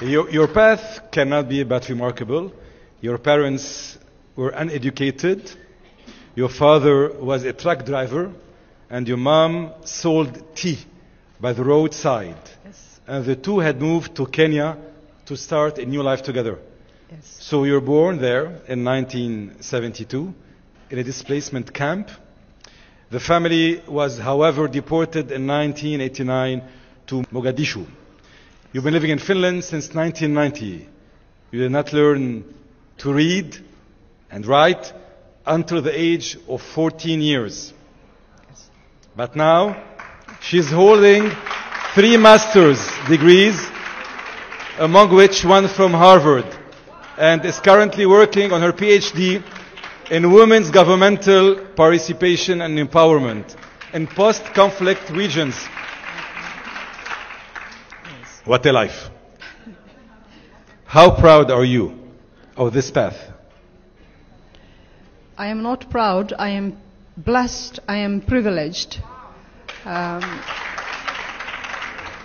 Your, your path cannot be but remarkable. Your parents were uneducated. Your father was a truck driver, and your mom sold tea by the roadside. Yes. And the two had moved to Kenya to start a new life together. Yes. So you were born there in 1972 in a displacement camp. The family was, however, deported in 1989 to Mogadishu. You've been living in Finland since 1990. You did not learn to read and write until the age of 14 years. But now, she's holding three master's degrees, among which one from Harvard, and is currently working on her PhD in women's governmental participation and empowerment in post-conflict regions. What a life. How proud are you of this path? I am not proud. I am blessed. I am privileged. Um,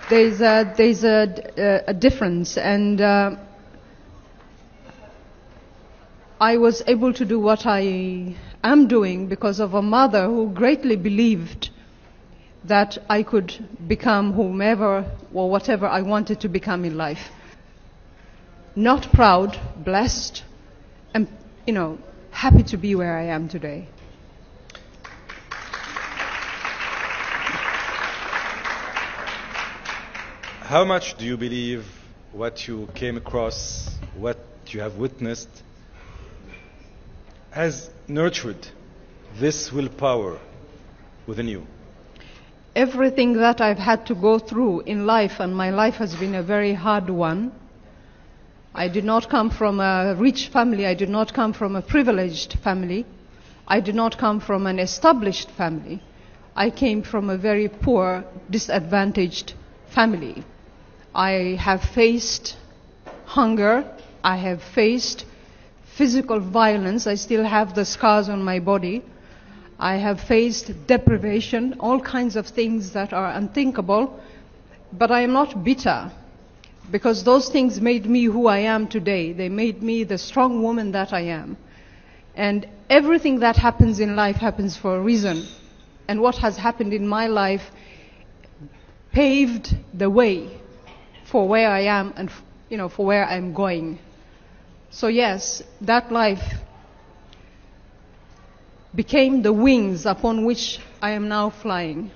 there's a, there's a, a difference, and uh, I was able to do what I am doing because of a mother who greatly believed that I could become whomever or whatever I wanted to become in life. Not proud, blessed, and, you know, happy to be where I am today. How much do you believe what you came across, what you have witnessed, has nurtured this willpower within you? Everything that I've had to go through in life, and my life has been a very hard one. I did not come from a rich family. I did not come from a privileged family. I did not come from an established family. I came from a very poor, disadvantaged family. I have faced hunger. I have faced physical violence. I still have the scars on my body. I have faced deprivation, all kinds of things that are unthinkable. But I am not bitter because those things made me who I am today. They made me the strong woman that I am. And everything that happens in life happens for a reason. And what has happened in my life paved the way for where I am and you know for where I'm going. So yes, that life became the wings upon which I am now flying.